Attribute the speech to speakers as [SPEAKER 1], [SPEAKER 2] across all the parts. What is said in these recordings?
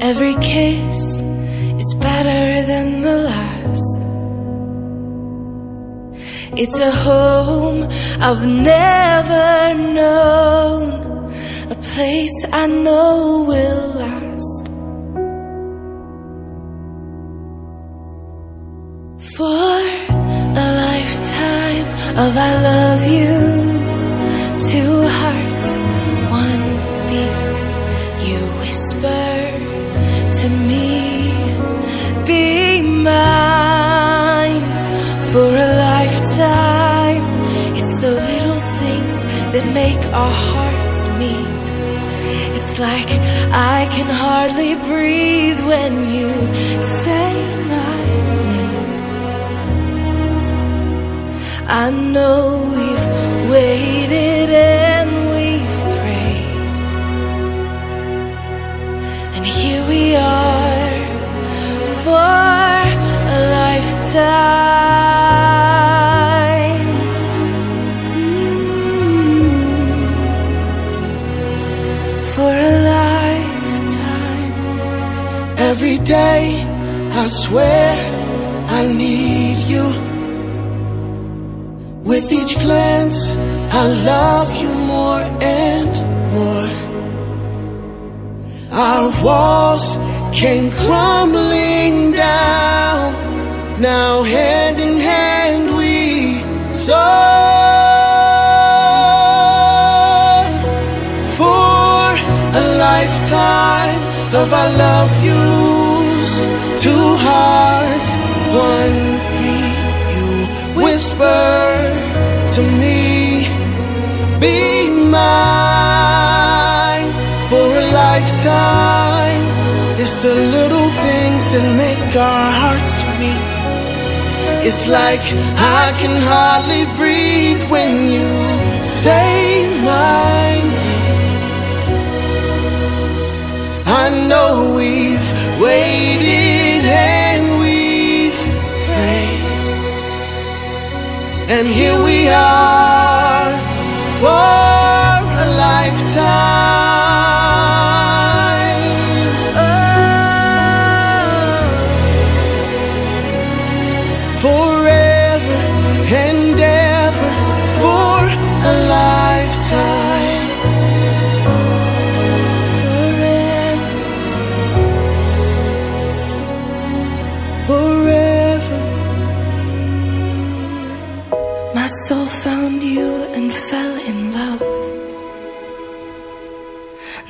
[SPEAKER 1] Every kiss is better than the last. It's a home I've never known, a place I know will last. For a lifetime of I love yous, two our hearts meet. It's like I can hardly breathe when you say my name. I know we've waited
[SPEAKER 2] day, I swear I need you. With each glance, I love you more and more. Our walls came crumbling down. Now, hand in hand, we soar for a lifetime of I love yous. Two hearts, one beat. You whisper to me, be mine for a lifetime. It's the little things that make our hearts meet. It's like I can hardly breathe when you say my name. I know we've waited and we've prayed. And here we are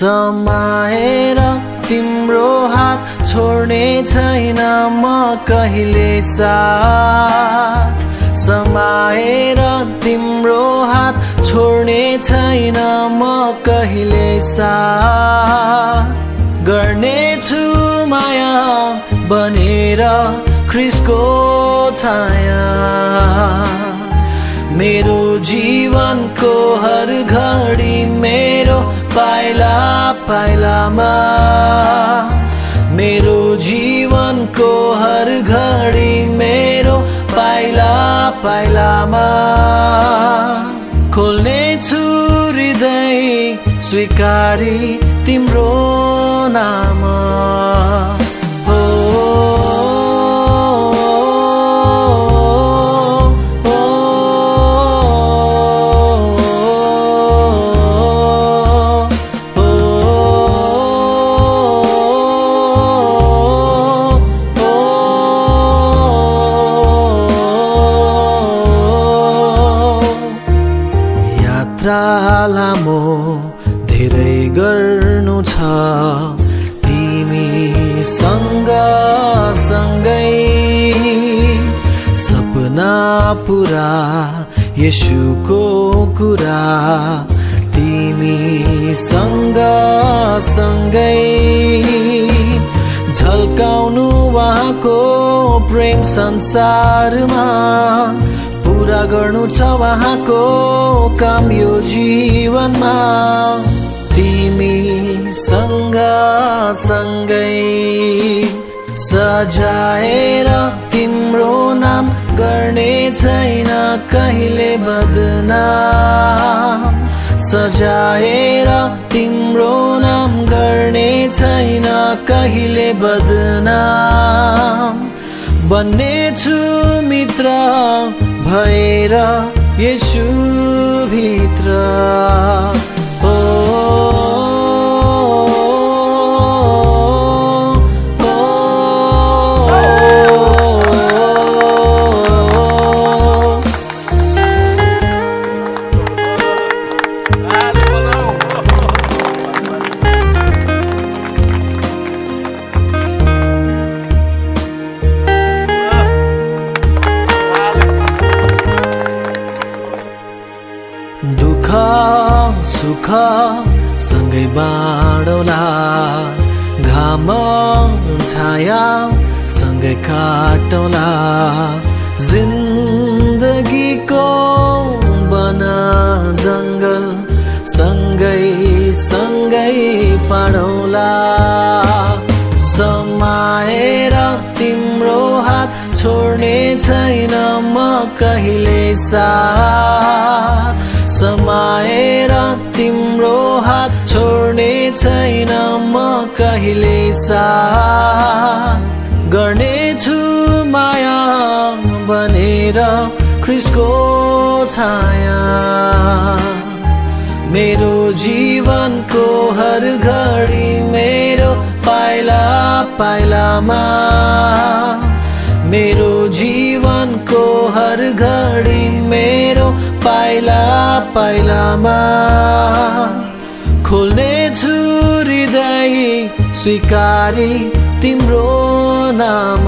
[SPEAKER 3] समाएर तिम्रो हात छोड्ने छैन म कहिले साथ? समाएर तिम्रो हात छोड्ने छैन म कहिले साथ? गर्नेछु माया बनेर ख्रिसको छाया। मेरो जीवनको हर घडी मेरो पाइला पाइलामा मेरो जीवनको हर घडी मेरो पाइला पाइलामा खोल्ने छु हृदय स्वीकारी तिम्रो नाम लामो धेरै गर्नु छ। तिमीसँग सँगै सपना पुरा यसुको कुरा। तिमीसँग सँगै झल्काउनु उहाँको प्रेम संसारमा। पुरा गर्नु छ उहाँको काम यो जीवनमा। तिमीसँग सँगै सजाएर तिम्रो नाम गर्ने छैन कहिले बदनाम। सजाएर तिम्रो नाम गर्ने छैन कहिले बदनाम। बन्ने छु मित्र भएर यसु दुःख सुख सँगै बाँडौला। घाम छाया सँगै काटौला। जिन्दगीको बन जङ्गल सँगै सँगै पाडौला। समाएर तिम्रो हात छोड्ने छैन म कहिले साथ समाएर तिम्रो हात छोड्ने छैन म कहिले साथ गर्नेछु माया बनेर ख्रिस्टको छाया। मेरो जीवनको हर घडी मेरो पाइला पाइलामा। मेरो जीवनको हर घडी मेरो पाइला पाइलामा खोल्ने छु हृदय स्वीकारी तिम्रो नाम